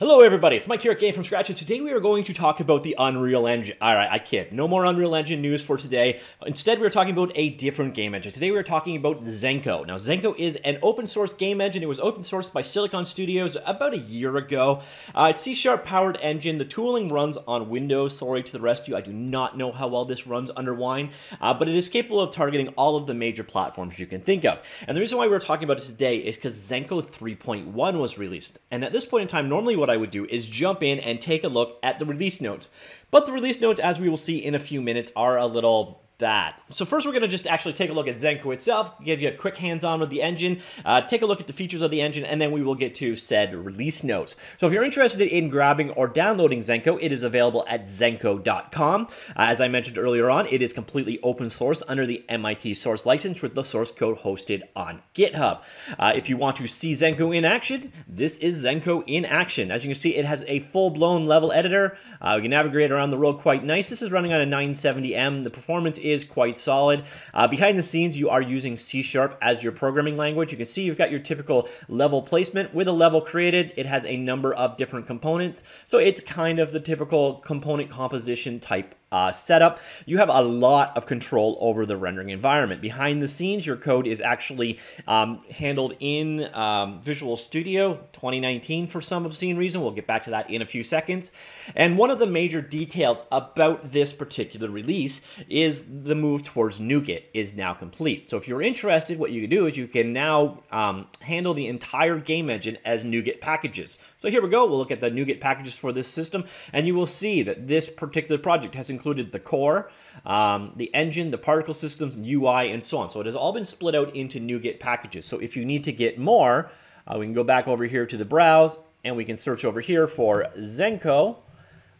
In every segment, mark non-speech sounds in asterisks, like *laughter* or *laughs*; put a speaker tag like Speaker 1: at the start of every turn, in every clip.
Speaker 1: Hello everybody, it's Mike here at Game From Scratch, and today we are going to talk about the Unreal Engine. Alright, I kid. No more Unreal Engine news for today. Instead, we're talking about a different game engine. Today we are talking about Xenko. Now, Xenko is an open source game engine. It was open sourced by Silicon Studios about a year ago. Uh, it's C-sharp powered engine. The tooling runs on Windows. Sorry to the rest of you, I do not know how well this runs under Wine, uh, but it is capable of targeting all of the major platforms you can think of. And the reason why we're talking about it today is because Xenko 3.1 was released. And at this point in time, normally what I would do is jump in and take a look at the release notes. But the release notes, as we will see in a few minutes, are a little that. So first we're going to just actually take a look at Xenko itself, give you a quick hands-on with the engine, uh, take a look at the features of the engine, and then we will get to said release notes. So if you're interested in grabbing or downloading Xenko, it is available at xenko.com. Uh, as I mentioned earlier on, it is completely open source under the MIT source license with the source code hosted on GitHub. Uh, if you want to see Xenko in action, this is Xenko in action. As you can see, it has a full-blown level editor. Uh, you can navigate around the world quite nice. This is running on a 970M. The performance is quite solid. Uh, behind the scenes, you are using C Sharp as your programming language. You can see you've got your typical level placement. With a level created, it has a number of different components. So it's kind of the typical component composition type uh, setup, you have a lot of control over the rendering environment. Behind the scenes, your code is actually um, handled in um, Visual Studio 2019 for some obscene reason. We'll get back to that in a few seconds. And one of the major details about this particular release is the move towards NuGet is now complete. So if you're interested, what you can do is you can now um, handle the entire game engine as NuGet packages. So here we go. We'll look at the NuGet packages for this system, and you will see that this particular project has included the core, um, the engine, the particle systems, UI, and so on. So it has all been split out into NuGet packages. So if you need to get more, uh, we can go back over here to the browse, and we can search over here for Xenko,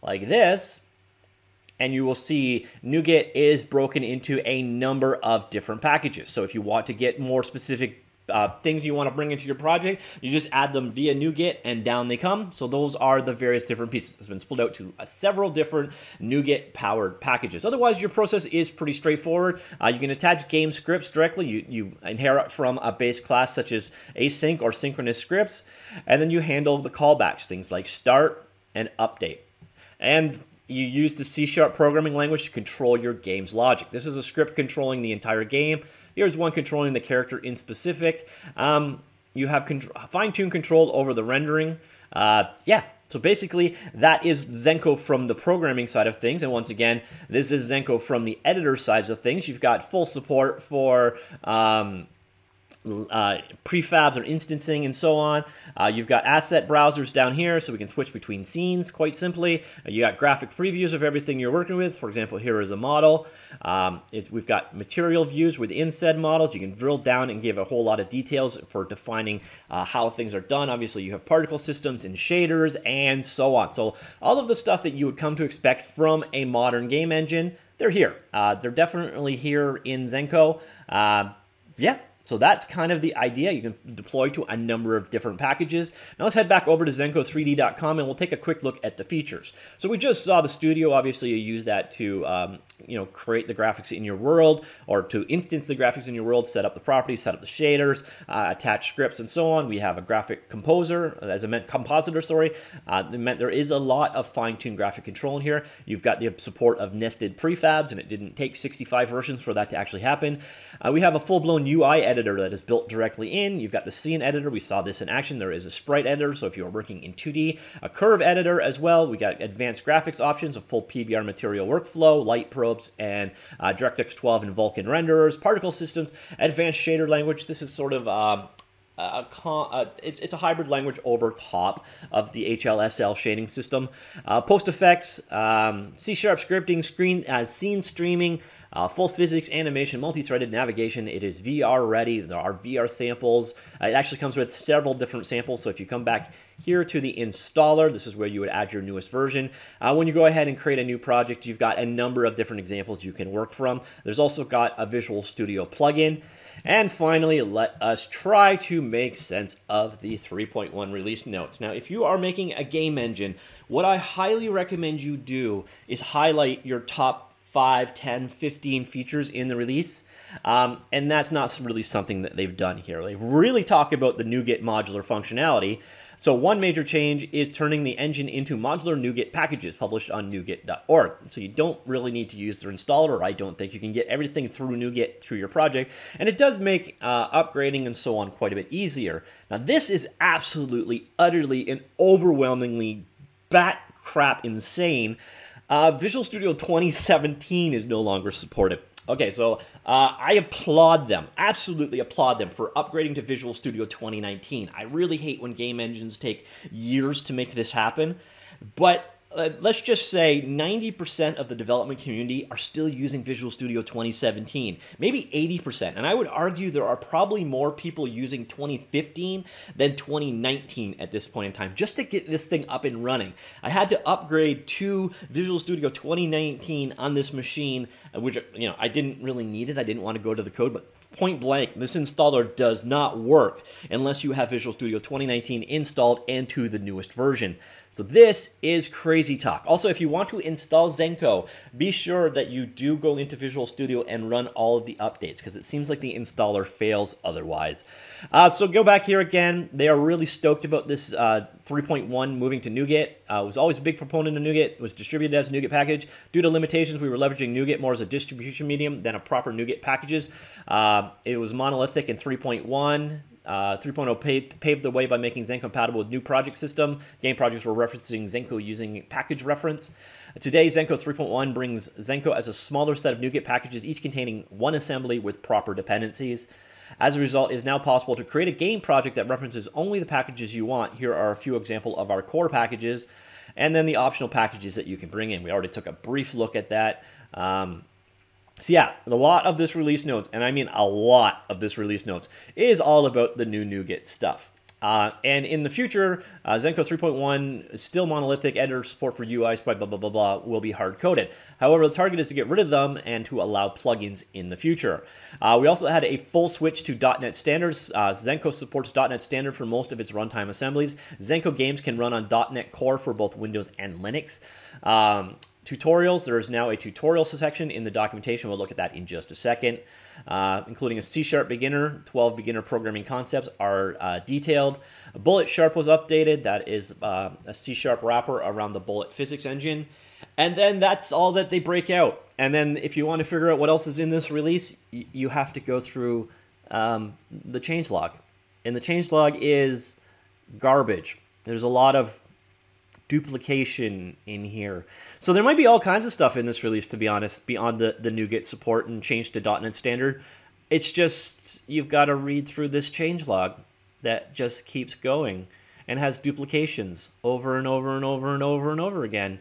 Speaker 1: like this, and you will see NuGet is broken into a number of different packages. So if you want to get more specific uh, things you want to bring into your project, you just add them via NuGet and down they come. So those are the various different pieces. It's been split out to uh, several different NuGet powered packages. Otherwise, your process is pretty straightforward. Uh, you can attach game scripts directly. You, you inherit from a base class such as async or synchronous scripts, and then you handle the callbacks, things like start and update. And you use the C Sharp programming language to control your game's logic. This is a script controlling the entire game. Here's one controlling the character in specific. Um, you have fine-tuned control over the rendering. Uh, yeah, so basically, that is Xenko from the programming side of things. And once again, this is Xenko from the editor side of things. You've got full support for um, uh, prefabs or instancing and so on. Uh, you've got asset browsers down here so we can switch between scenes quite simply. Uh, you got graphic previews of everything you're working with. For example, here is a model. Um, we've got material views within said models. You can drill down and give a whole lot of details for defining uh, how things are done. Obviously, you have particle systems and shaders and so on. So all of the stuff that you would come to expect from a modern game engine, they're here. Uh, they're definitely here in Xenko. Uh, yeah, so that's kind of the idea. You can deploy to a number of different packages. Now let's head back over to xenko3d.com and we'll take a quick look at the features. So we just saw the studio. Obviously, you use that to um, you know create the graphics in your world or to instance the graphics in your world, set up the properties, set up the shaders, uh, attach scripts, and so on. We have a graphic composer, as I meant compositor, sorry. Uh, meant there is a lot of fine-tuned graphic control in here. You've got the support of nested prefabs, and it didn't take 65 versions for that to actually happen. Uh, we have a full-blown UI editor that is built directly in. You've got the scene editor. We saw this in action. There is a sprite editor, so if you're working in 2D, a curve editor as well. We got advanced graphics options, a full PBR material workflow, light probes, and uh, DirectX 12 and Vulkan renderers, particle systems, advanced shader language. This is sort of um, a, a, it's, it's a hybrid language over top of the HLSL shading system. Uh, post effects, um, C sharp scripting, screen uh, scene streaming, uh, full physics, animation, multi-threaded navigation. It is VR ready. There are VR samples. Uh, it actually comes with several different samples. So if you come back here to the installer, this is where you would add your newest version. Uh, when you go ahead and create a new project, you've got a number of different examples you can work from. There's also got a Visual Studio plugin. And finally, let us try to make sense of the 3.1 release notes. Now, if you are making a game engine, what I highly recommend you do is highlight your top 5, 10, 15 features in the release. Um, and that's not really something that they've done here. They really talk about the NuGet modular functionality. So one major change is turning the engine into modular NuGet packages published on NuGet.org. So you don't really need to use their installer. I don't think you can get everything through NuGet through your project. And it does make uh, upgrading and so on quite a bit easier. Now this is absolutely, utterly, and overwhelmingly bat crap insane. Uh, Visual Studio 2017 is no longer supported. Okay, so uh, I applaud them, absolutely applaud them for upgrading to Visual Studio 2019. I really hate when game engines take years to make this happen, but let's just say 90% of the development community are still using Visual Studio 2017, maybe 80%. And I would argue there are probably more people using 2015 than 2019 at this point in time, just to get this thing up and running. I had to upgrade to Visual Studio 2019 on this machine, uh, which, you know, I didn't really need it. I didn't want to go to the code, but point blank, this installer does not work unless you have Visual Studio 2019 installed and to the newest version. So this is crazy talk. Also, if you want to install Xenko, be sure that you do go into Visual Studio and run all of the updates because it seems like the installer fails otherwise. Uh, so go back here again. They are really stoked about this uh, 3.1 moving to NuGet. Uh, was always a big proponent of NuGet. It was distributed as a NuGet package. Due to limitations, we were leveraging NuGet more as a distribution medium than a proper NuGet packages. Uh, it was monolithic in 3.1. Uh, 3.0 paved, paved, the way by making Xenko compatible with new project system. Game projects were referencing Xenko using package reference. Today, Xenko 3.1 brings Xenko as a smaller set of NuGet packages, each containing one assembly with proper dependencies. As a result, it is now possible to create a game project that references only the packages you want. Here are a few examples of our core packages, and then the optional packages that you can bring in. We already took a brief look at that. Um, so yeah, a lot of this release notes, and I mean a lot of this release notes, is all about the new NuGet stuff. Uh, and in the future, uh, Xenko 3.1 still monolithic, editor support for UI, blah, blah, blah, blah, blah, will be hard-coded. However, the target is to get rid of them and to allow plugins in the future. Uh, we also had a full switch to .NET standards. Uh, Xenko supports .NET Standard for most of its runtime assemblies. Xenko games can run on .NET Core for both Windows and Linux. Um, tutorials. There is now a tutorial section in the documentation. We'll look at that in just a second, uh, including a C-sharp beginner. 12 beginner programming concepts are uh, detailed. Bullet Sharp was updated. That is uh, a C-sharp wrapper around the Bullet physics engine. And then that's all that they break out. And then if you want to figure out what else is in this release, you have to go through um, the changelog. And the changelog is garbage. There's a lot of duplication in here. So there might be all kinds of stuff in this release, to be honest, beyond the, the NuGet support and change to .NET Standard. It's just, you've got to read through this changelog that just keeps going and has duplications over and over and over and over and over again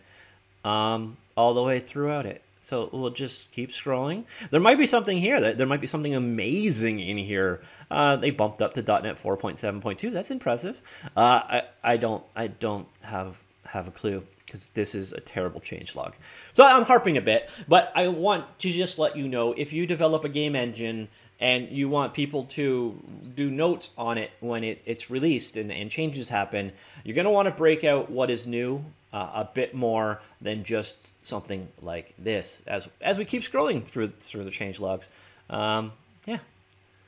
Speaker 1: um, all the way throughout it. So we'll just keep scrolling. There might be something here. That there might be something amazing in here. Uh, they bumped up to .NET 4.7.2. That's impressive. Uh, I, I don't I don't have have a clue because this is a terrible change log. So I'm harping a bit, but I want to just let you know if you develop a game engine and you want people to do notes on it when it, it's released and, and changes happen, you're going to want to break out what is new uh, a bit more than just something like this as as we keep scrolling through through the change logs. Um, yeah.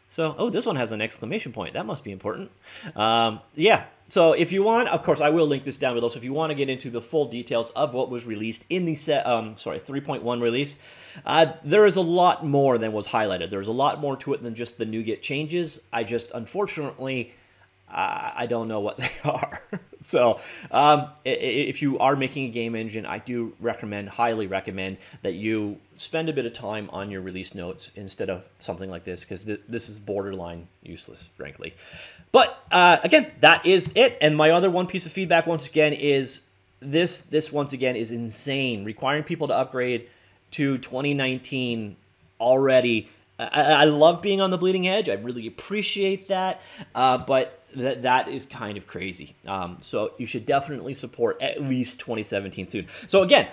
Speaker 1: So, oh, this one has an exclamation point. That must be important. Um, yeah, so if you want, of course, I will link this down below. So if you want to get into the full details of what was released in the set, um, sorry, 3.1 release, uh, there is a lot more than was highlighted. There's a lot more to it than just the NuGet changes. I just, unfortunately, I don't know what *laughs* they are. so um, if you are making a game engine, I do recommend, highly recommend that you spend a bit of time on your release notes instead of something like this because th this is borderline useless, frankly. But uh, again, that is it. And my other one piece of feedback, once again, is this. This once again is insane. Requiring people to upgrade to 2019 already. I, I love being on the bleeding edge. I really appreciate that. Uh, but that that is kind of crazy. Um, so you should definitely support at least 2017 soon. So again,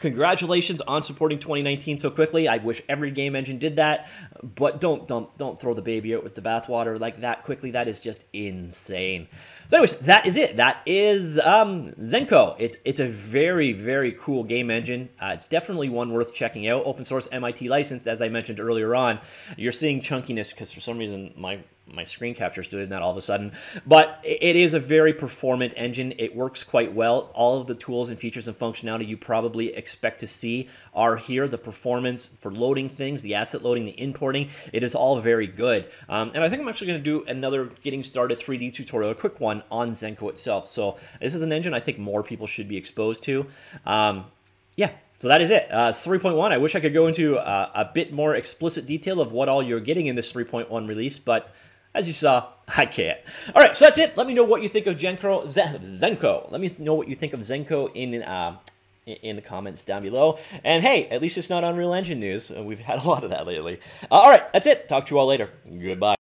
Speaker 1: congratulations on supporting 2019 so quickly. I wish every game engine did that, but don't don't don't throw the baby out with the bathwater like that quickly. That is just insane. So, anyways, that is it. That is um, Xenko. It's it's a very very cool game engine. Uh, it's definitely one worth checking out. Open source MIT licensed, as I mentioned earlier on. You're seeing chunkiness because for some reason my my screen capture is doing that all of a sudden. But it is a very performant engine. It works quite well. All of the tools and features and functionality you probably expect to see are here. The performance for loading things, the asset loading, the importing, it is all very good. Um, and I think I'm actually going to do another getting started 3D tutorial, a quick one on Xenko itself. So this is an engine I think more people should be exposed to. Um, yeah, so that is it. Uh, 3.1. I wish I could go into uh, a bit more explicit detail of what all you're getting in this 3.1 release, but as you saw, I can't. All right, so that's it. Let me know what you think of Xenko. Let me know what you think of Xenko in uh, in the comments down below. And hey, at least it's not Unreal Engine news. We've had a lot of that lately. Uh, all right, that's it. Talk to you all later. Goodbye.